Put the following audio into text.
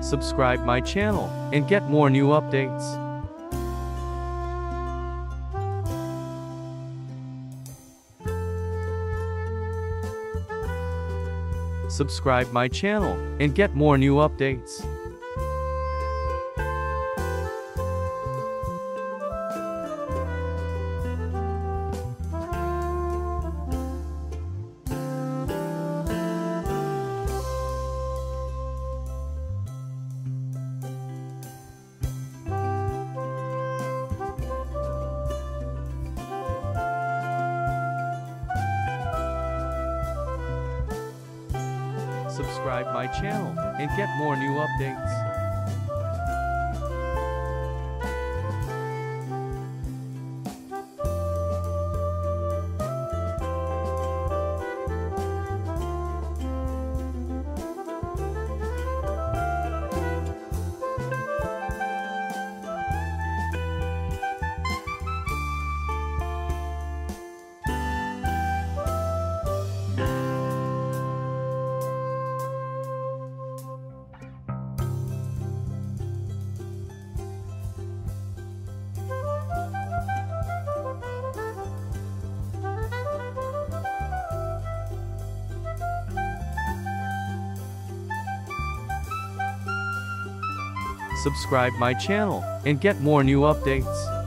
Subscribe my channel and get more new updates. Subscribe my channel and get more new updates. Subscribe my channel and get more new updates. Subscribe my channel and get more new updates.